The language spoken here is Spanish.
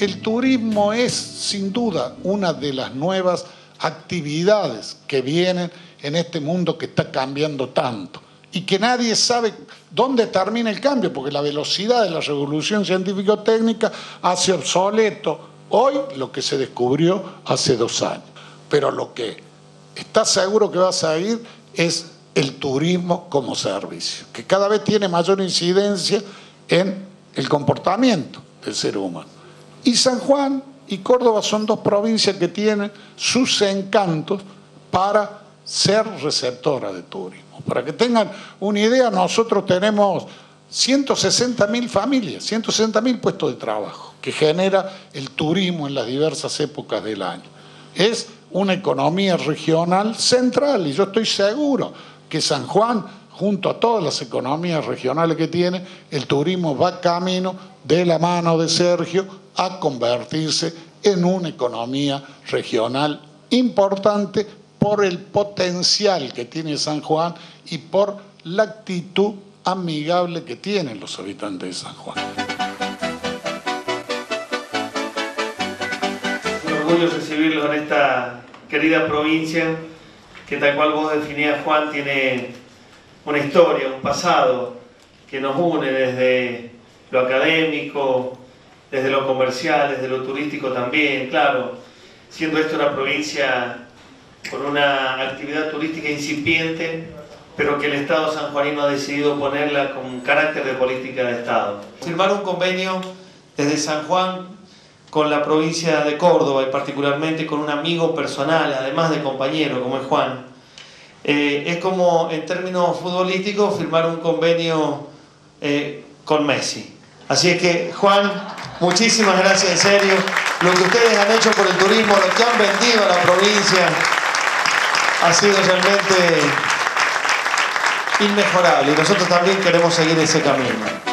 el turismo es sin duda una de las nuevas actividades que vienen en este mundo que está cambiando tanto y que nadie sabe dónde termina el cambio, porque la velocidad de la revolución científico-técnica hace obsoleto hoy lo que se descubrió hace dos años. Pero lo que está seguro que va a seguir es el turismo como servicio, que cada vez tiene mayor incidencia en el comportamiento del ser humano. Y San Juan y Córdoba son dos provincias que tienen sus encantos para ser receptora de turismo. Para que tengan una idea, nosotros tenemos 160 mil familias, 160 mil puestos de trabajo que genera el turismo en las diversas épocas del año. Es una economía regional central y yo estoy seguro que San Juan, junto a todas las economías regionales que tiene, el turismo va camino de la mano de Sergio a convertirse en una economía regional importante por el potencial que tiene San Juan y por la actitud amigable que tienen los habitantes de San Juan. Un orgullo recibirlos en esta querida provincia que tal cual vos definías Juan tiene una historia, un pasado que nos une desde lo académico, desde lo comercial, desde lo turístico también, claro, siendo esto una provincia con una actividad turística incipiente, pero que el Estado sanjuanino ha decidido ponerla con carácter de política de Estado. Firmar un convenio desde San Juan con la provincia de Córdoba y particularmente con un amigo personal, además de compañero como es Juan, eh, es como en términos futbolísticos firmar un convenio eh, con Messi. Así es que Juan, muchísimas gracias en serio. Lo que ustedes han hecho por el turismo, lo que han vendido a la provincia, ha sido realmente inmejorable y nosotros también queremos seguir ese camino.